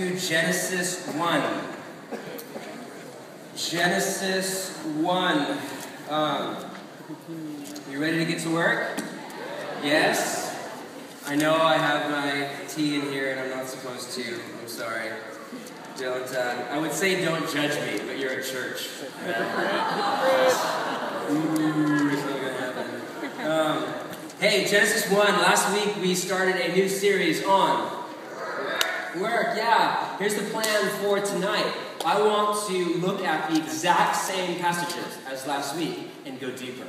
to Genesis 1. Genesis 1. Um, you ready to get to work? Yes? I know I have my tea in here and I'm not supposed to. I'm sorry. Don't, uh, I would say don't judge me, but you're at church. Ooh, it's not gonna happen. Um, hey, Genesis 1, last week we started a new series on work. Yeah, here's the plan for tonight. I want to look at the exact same passages as last week and go deeper.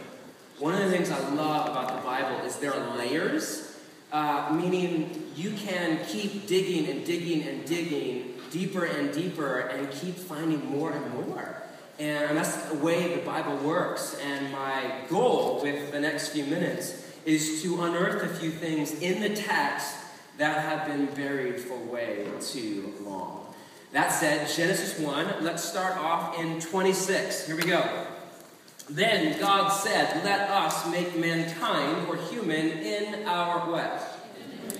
One of the things I love about the Bible is there are layers, uh, meaning you can keep digging and digging and digging deeper and deeper and keep finding more and more. And that's the way the Bible works. And my goal with the next few minutes is to unearth a few things in the text that have been buried for way too long. That said, Genesis 1, let's start off in 26. Here we go. Then God said, Let us make mankind or human in our what?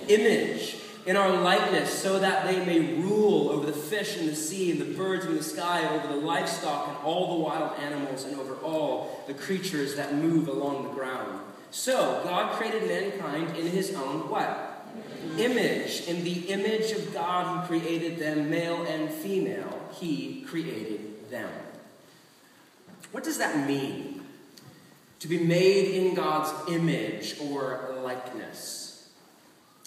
Image in our likeness, so that they may rule over the fish in the sea and the birds in the sky, over the livestock and all the wild animals, and over all the creatures that move along the ground. So God created mankind in his own what? Image. In the image of God, who created them, male and female. He created them. What does that mean? To be made in God's image or likeness.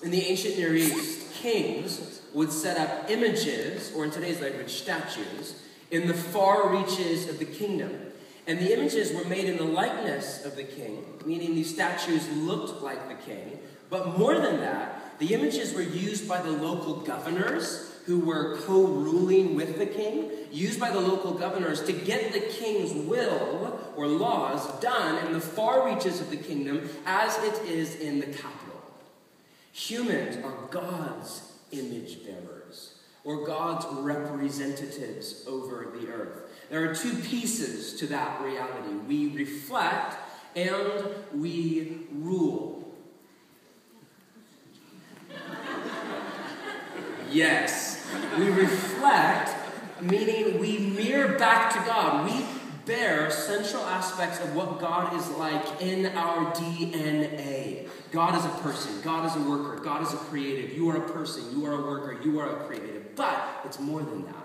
In the ancient Near East, kings would set up images, or in today's language, statues, in the far reaches of the kingdom. And the images were made in the likeness of the king, meaning these statues looked like the king. But more than that, the images were used by the local governors who were co ruling with the king, used by the local governors to get the king's will or laws done in the far reaches of the kingdom as it is in the capital. Humans are God's image bearers or God's representatives over the earth. There are two pieces to that reality we reflect and we rule. Yes, we reflect, meaning we mirror back to God. We bear central aspects of what God is like in our DNA. God is a person, God is a worker, God is a creative. You are a person, you are a worker, you are a creative. But it's more than that.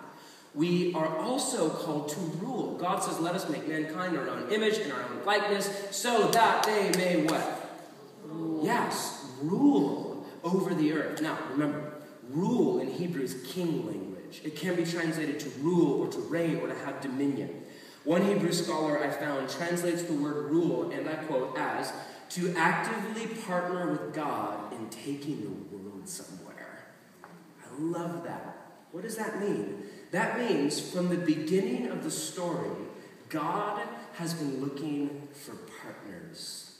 We are also called to rule. God says, Let us make mankind our own image and our own likeness, so that they may what? Rule. Yes, rule over the earth. Now, remember, rule in Hebrew is king language. It can be translated to rule or to reign or to have dominion. One Hebrew scholar I found translates the word rule, and I quote, as to actively partner with God in taking the world somewhere. I love that. What does that mean? That means from the beginning of the story, God has been looking for partners.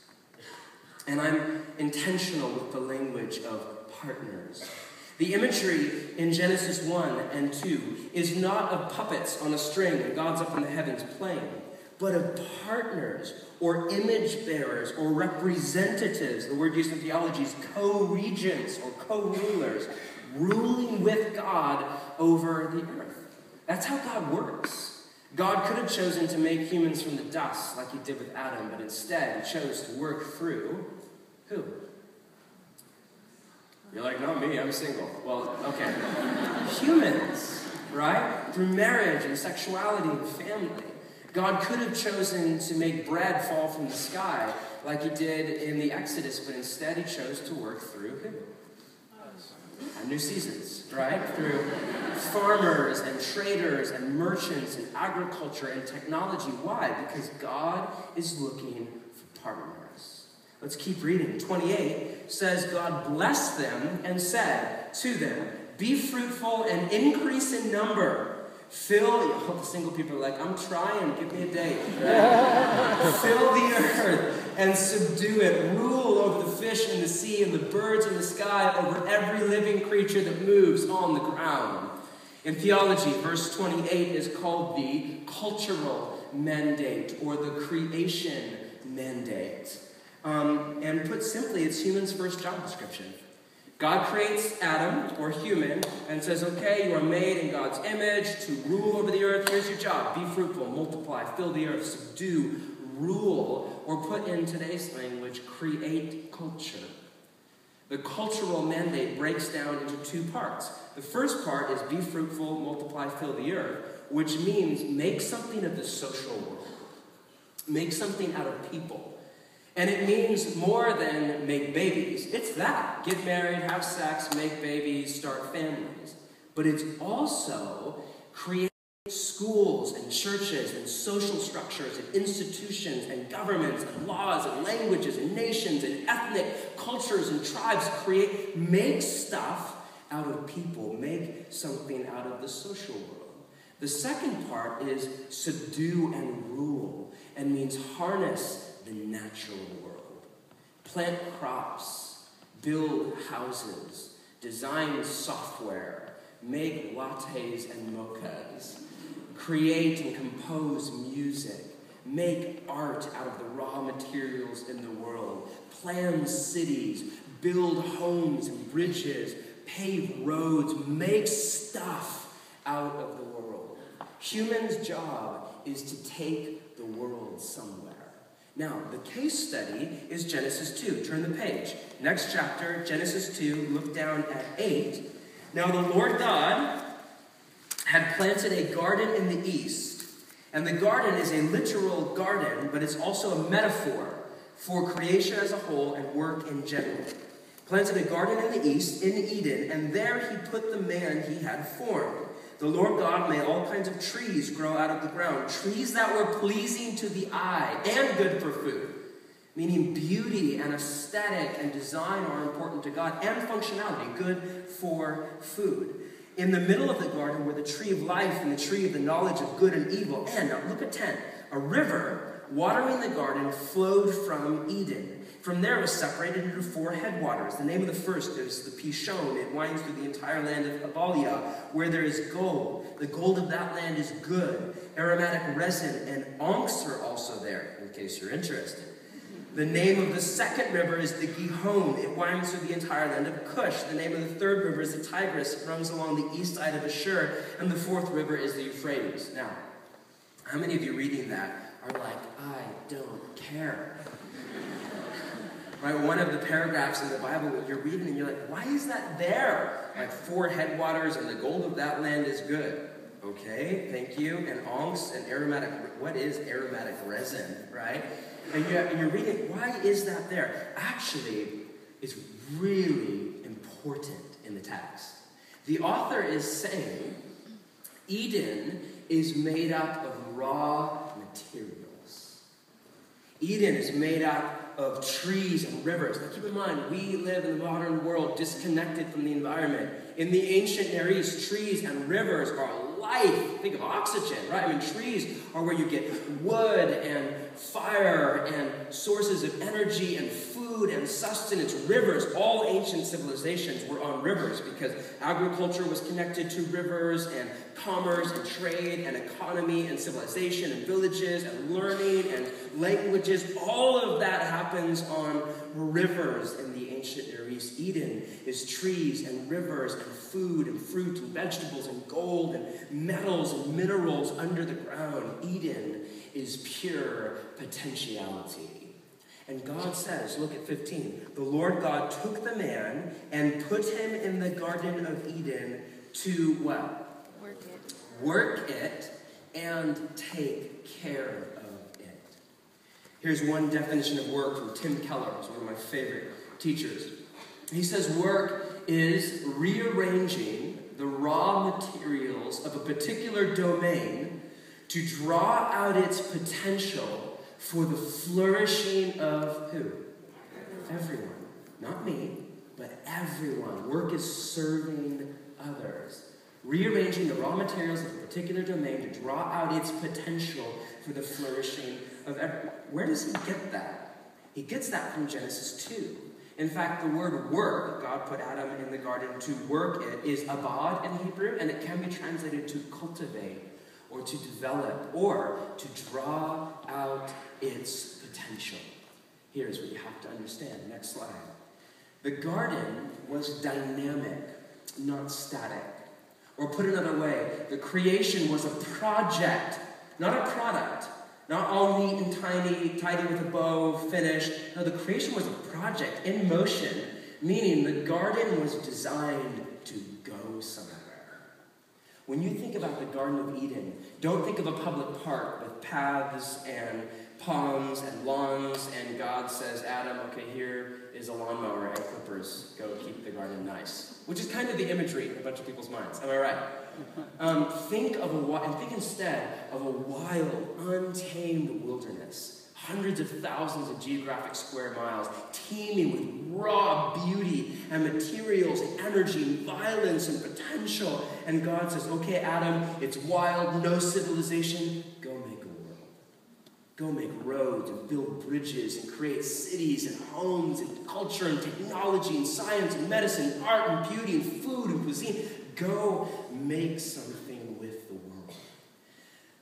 And I'm intentional with the language of partners. The imagery in Genesis 1 and 2 is not of puppets on a string and God's up in the heavens playing, but of partners or image bearers or representatives. The word used in theology is co regents or co rulers, ruling with God over the earth. That's how God works. God could have chosen to make humans from the dust like he did with Adam, but instead he chose to work through who? You're like, not me, I'm single. Well, okay. humans, right? Through marriage and sexuality and family. God could have chosen to make bread fall from the sky like he did in the Exodus, but instead he chose to work through who? And new seasons, right? Through farmers and traders and merchants and agriculture and technology. Why? Because God is looking for partners. Let's keep reading. 28 says, God blessed them and said to them, Be fruitful and increase in number. Fill, all the single people are like, I'm trying, give me a date. Fill the earth and subdue it. Rule over the fish in the sea and the birds in the sky, over every living creature that moves on the ground. In theology, verse 28 is called the cultural mandate or the creation mandate. Um, and put simply, it's humans' first job description. God creates Adam, or human, and says, okay, you are made in God's image to rule over the earth. Here's your job be fruitful, multiply, fill the earth, subdue, rule, or put in today's language, create culture. The cultural mandate breaks down into two parts. The first part is be fruitful, multiply, fill the earth, which means make something of the social world, make something out of people. And it means more than make babies. It's that. Get married, have sex, make babies, start families. But it's also create schools and churches and social structures and institutions and governments and laws and languages and nations and ethnic cultures and tribes create make stuff out of people make something out of the social world. The second part is subdue and rule and means harness the natural world. Plant crops build houses design software make lattes and mochas create and compose music, make art out of the raw materials in the world, plan cities, build homes and bridges, pave roads, make stuff out of the world. Humans' job is to take the world somewhere. Now, the case study is Genesis 2. Turn the page. Next chapter, Genesis 2, look down at 8. Now, the Lord God had planted a garden in the east. And the garden is a literal garden, but it's also a metaphor for creation as a whole and work in general. Planted a garden in the east, in Eden, and there he put the man he had formed. The Lord God made all kinds of trees grow out of the ground, trees that were pleasing to the eye and good for food. Meaning beauty and aesthetic and design are important to God, and functionality, good for food. In the middle of the garden were the tree of life and the tree of the knowledge of good and evil. And now look at 10. A river watering the garden flowed from Eden. From there it was separated into four headwaters. The name of the first is the Pishon. It winds through the entire land of Havilah, where there is gold. The gold of that land is good. Aromatic resin and onyx are also there, in case you're interested. The name of the second river is the Gihon. It winds through the entire land of Cush. The name of the third river is the Tigris. It runs along the east side of Ashur. And the fourth river is the Euphrates. Now, how many of you reading that are like, I don't care? right? One of the paragraphs in the Bible that you're reading, and you're like, why is that there? Like four headwaters, and the gold of that land is good. Okay, thank you. And onyx and aromatic, what is aromatic resin, right? And you're, and you're reading, why is that there? Actually, it's really important in the text. The author is saying Eden is made up of raw materials. Eden is made up of trees and rivers. Now keep in mind, we live in the modern world disconnected from the environment. In the ancient Near East, trees and rivers are life. Think of oxygen, right? I mean, trees are where you get wood and fire and sources of energy and food and sustenance. Rivers, all ancient civilizations were on rivers because agriculture was connected to rivers and commerce and trade and economy and civilization and villages and learning and languages. All of that happens on rivers in the ancient Near East. Eden is trees and rivers and food and fruit and vegetables and gold and metals and minerals under the ground. Eden is pure potentiality. And God says, look at 15, the Lord God took the man and put him in the Garden of Eden to what? Work it. Work it and take care of it. Here's one definition of work from Tim Keller, who's one of my favorite teachers. He says, work is rearranging the raw materials of a particular domain to draw out its potential for the flourishing of who? Everyone. Not me, but everyone. Work is serving others. Rearranging the raw materials of a particular domain to draw out its potential for the flourishing of everyone. Where does he get that? He gets that from Genesis 2. In fact, the word work, God put Adam in the garden to work it, is abad in Hebrew, and it can be translated to cultivate or to develop or to draw out its potential. Here's what you have to understand. Next slide. The garden was dynamic, not static. Or put another way, the creation was a project, not a product. Not all neat and tiny, tidy with a bow, finished. No, the creation was a project in motion, meaning the garden was designed to go somewhere. When you think about the Garden of Eden, don't think of a public park with paths and ponds and lawns, and God says, Adam, okay, here is a lawnmower and clippers. Go keep the garden nice. Which is kind of the imagery in a bunch of people's minds. Am I right? Um, think of a and think instead of a wild, untamed wilderness. Hundreds of thousands of geographic square miles, teeming with raw beauty and materials and energy and violence and potential. And God says, Okay, Adam, it's wild, no civilization. Go make a world. Go make roads and build bridges and create cities and homes and culture and technology and science and medicine, art and beauty and food and cuisine. Go make something with the world.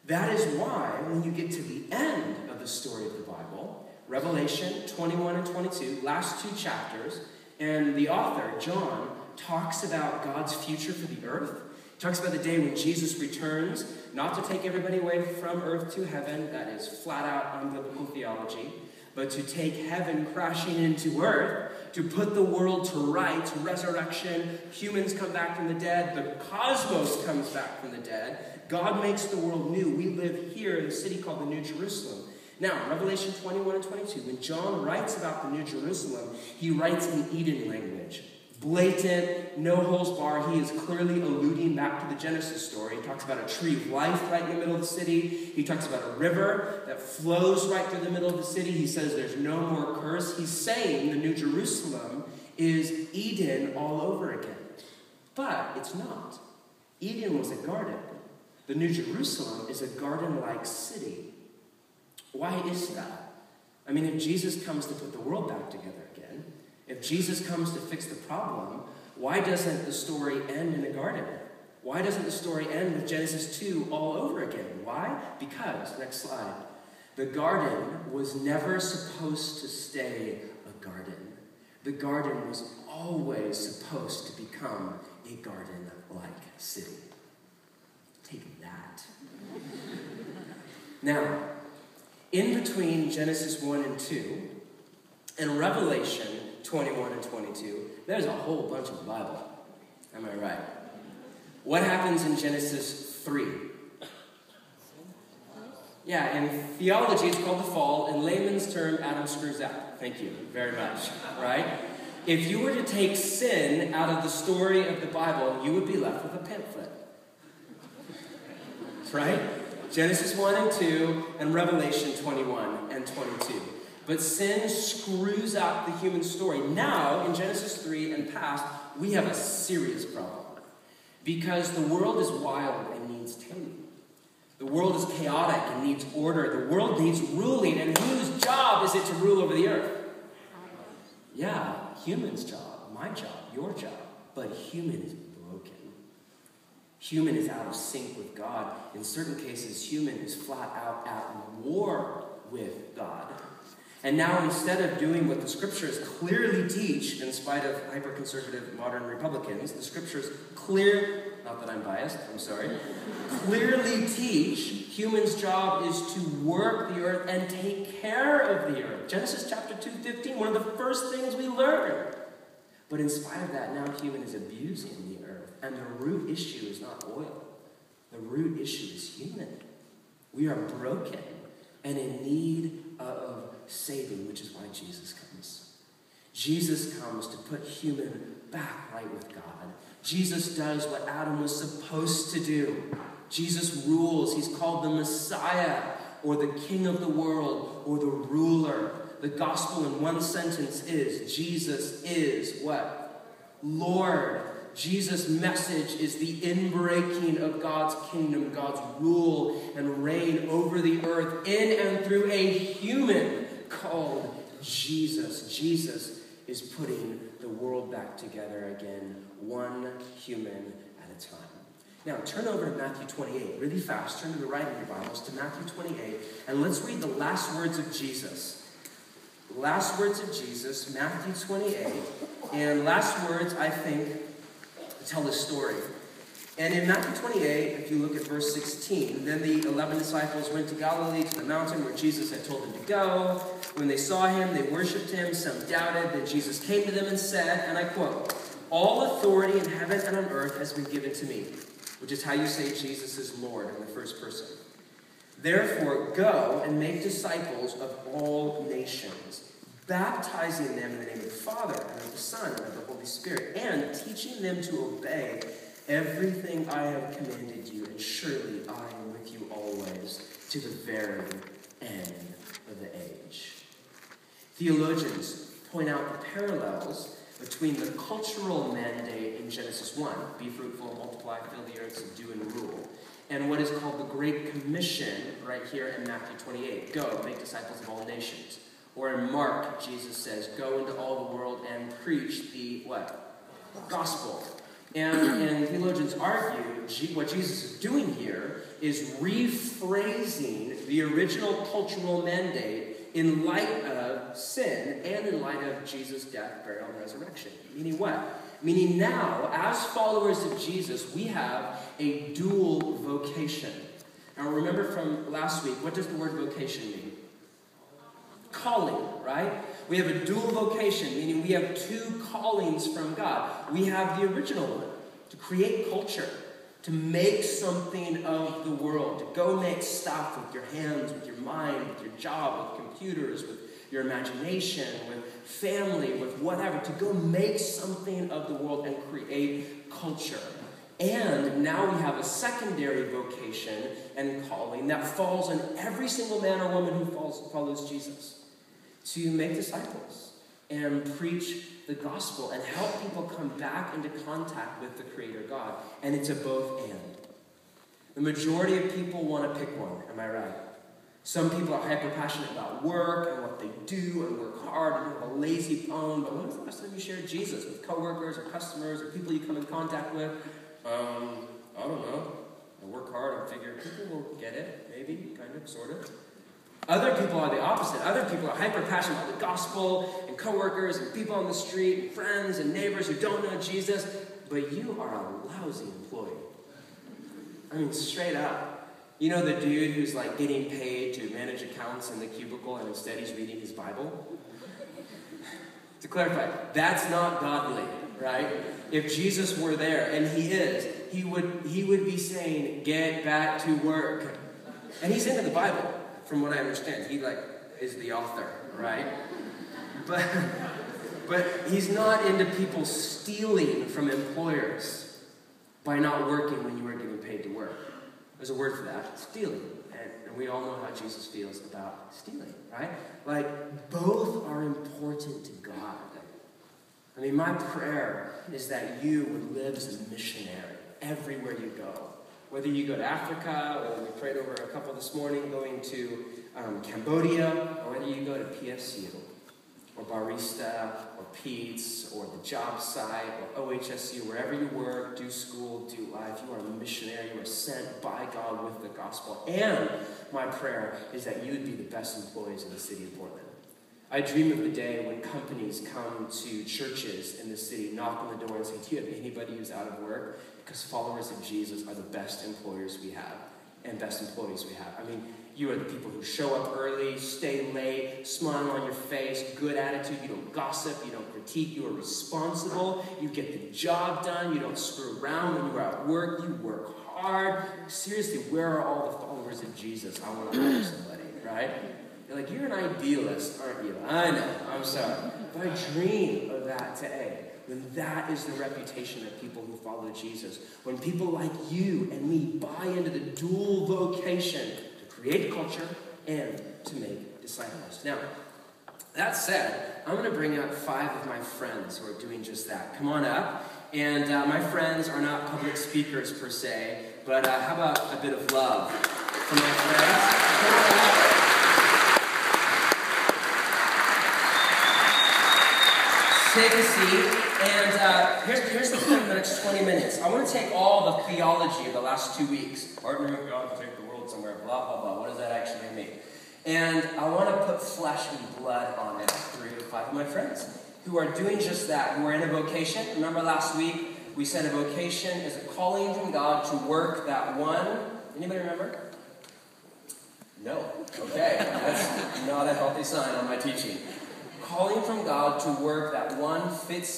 That is why, when you get to the end the story of the Bible, Revelation 21 and 22, last two chapters, and the author, John, talks about God's future for the earth. He talks about the day when Jesus returns, not to take everybody away from earth to heaven, that is flat out unbiblical theology, but to take heaven crashing into earth to put the world to rights, resurrection, humans come back from the dead, the cosmos comes back from the dead, God makes the world new. We live here in a city called the New Jerusalem. Now, Revelation 21 and 22, when John writes about the New Jerusalem, he writes in Eden language. Blatant, no holes bar. He is clearly alluding back to the Genesis story. He talks about a tree of life right in the middle of the city. He talks about a river that flows right through the middle of the city. He says there's no more curse. He's saying the New Jerusalem is Eden all over again. But it's not. Eden was a garden. The New Jerusalem is a garden like city. Why is that? I mean, if Jesus comes to put the world back together again, if Jesus comes to fix the problem, why doesn't the story end in a garden? Why doesn't the story end with Genesis 2 all over again? Why? Because, next slide, the garden was never supposed to stay a garden. The garden was always supposed to become a garden like city. Take that. now, in between Genesis 1 and 2 and Revelation 21 and 22, there's a whole bunch of Bible. Am I right? What happens in Genesis 3? Yeah, in theology it's called the fall. In layman's term, Adam screws up. Thank you very much. Right? If you were to take sin out of the story of the Bible, you would be left with a pamphlet. Right? Genesis 1 and 2, and Revelation 21 and 22. But sin screws up the human story. Now, in Genesis 3 and past, we have a serious problem. Because the world is wild and needs taming. The world is chaotic and needs order. The world needs ruling. And whose job is it to rule over the earth? Yeah, human's job, my job, your job. But human is broken. Human is out of sync with God. In certain cases, human is flat out at war with God. And now, instead of doing what the scriptures clearly teach, in spite of hyper conservative modern Republicans, the scriptures clear, not that I'm biased, I'm sorry, clearly teach humans' job is to work the earth and take care of the earth. Genesis chapter 2, 15, one of the first things we learn. But in spite of that, now human is abusing the earth. And the root issue is not oil, the root issue is human. We are broken and in need of saving, which is why Jesus comes. Jesus comes to put human back right with God. Jesus does what Adam was supposed to do. Jesus rules. He's called the Messiah, or the King of the world, or the ruler. The gospel in one sentence is Jesus is what? Lord. Jesus' message is the inbreaking of God's kingdom, God's rule and reign over the earth in and through a human called Jesus. Jesus is putting the world back together again, one human at a time. Now, turn over to Matthew 28, really fast. Turn to the right of your Bibles to Matthew 28, and let's read the last words of Jesus. Last words of Jesus, Matthew 28, And last words, I think, tell this story. And in Matthew 28, if you look at verse 16, then the 11 disciples went to Galilee to the mountain where Jesus had told them to go. When they saw him, they worshipped him. Some doubted. Then Jesus came to them and said, and I quote, All authority in heaven and on earth has been given to me, which is how you say Jesus is Lord in the first person. Therefore, go and make disciples of all nations, baptizing them in the name of the Father, and of the Son, and of the Holy Spirit, and teaching them to obey everything I have commanded you, and surely I am with you always to the very end of the age. Theologians point out the parallels between the cultural mandate in Genesis 1 be fruitful, multiply, fill the earth, subdue, and rule and what is called the Great Commission right here in Matthew 28 Go, make disciples of all nations. Or in Mark, Jesus says, Go into all the world and preach the what? Gospel. And, and theologians argue what Jesus is doing here is rephrasing the original cultural mandate in light of sin and in light of Jesus' death, burial, and resurrection. Meaning what? Meaning now, as followers of Jesus, we have a dual vocation. Now remember from last week, what does the word vocation mean? Calling, right? We have a dual vocation, meaning we have two callings from God. We have the original one to create culture, to make something of the world, to go make stuff with your hands, with your mind, with your job, with computers, with your imagination, with family, with whatever, to go make something of the world and create culture. And now we have a secondary vocation and calling that falls on every single man or woman who falls, follows Jesus to make disciples and preach the gospel and help people come back into contact with the Creator God. And it's a both and. The majority of people want to pick one, am I right? Some people are hyper passionate about work and what they do and work hard and have a lazy bone. But when was the last time you shared Jesus with coworkers or customers or people you come in contact with? Um, I don't know. I work hard and figure people will get it, maybe, kind of, sort of. Other people are the opposite. Other people are hyper passionate about the gospel and coworkers and people on the street and friends and neighbors who don't know Jesus, but you are a lousy employee. I mean, straight up. You know the dude who's like getting paid to manage accounts in the cubicle and instead he's reading his Bible? to clarify, that's not godly, right? If Jesus were there, and he is, he would he would be saying, "Get back to work," and he's into the Bible, from what I understand. He like is the author, right? But but he's not into people stealing from employers by not working when you are getting paid to work. There's a word for that stealing. And, we all know how Jesus feels about stealing, right? Like, both are important to God. I mean, my prayer is that you would live as a missionary everywhere you go. Whether you go to Africa, or we prayed over a couple this morning going to um, Cambodia, or whether you go to PSU, or Barista, or Pete's, or the job site, or OHSU, wherever you work, do school, do life, you are a missionary, you are sent by God with the gospel. And my prayer is that you would be the best employees in the city of Portland. I dream of the day when companies come to churches in the city, knock on the door, and say, Do you have anybody who's out of work? Because followers of Jesus are the best employers we have and best employees we have. I mean, you are the people who show up early, stay late, smile on your face, good attitude. You don't gossip, you don't critique, you are responsible, you get the job done, you don't screw around when you are at work, you work hard. Seriously, where are all the followers of Jesus? I want to hire somebody, right? Like, you're an idealist, aren't you? I know, I'm sorry. But I dream of that today. When that is the reputation of people who follow Jesus. When people like you and me buy into the dual vocation to create culture, and to make disciples. Now, that said, I'm going to bring up five of my friends who are doing just that. Come on up. And uh, my friends are not public speakers per se, but uh, how about a bit of love for my friends? Take a seat. And uh, here's, here's the thing for the next 20 minutes. I want to take all the theology of the last two weeks. Partner with God to take the world somewhere, blah, blah, blah. What does that actually mean? And I want to put flesh and blood on it, three to five of my friends who are doing just that, who are in a vocation. Remember last week we said a vocation is a calling from God to work that one. Anybody remember? No. Okay, that's not a healthy sign on my teaching. Calling from God to work that one fits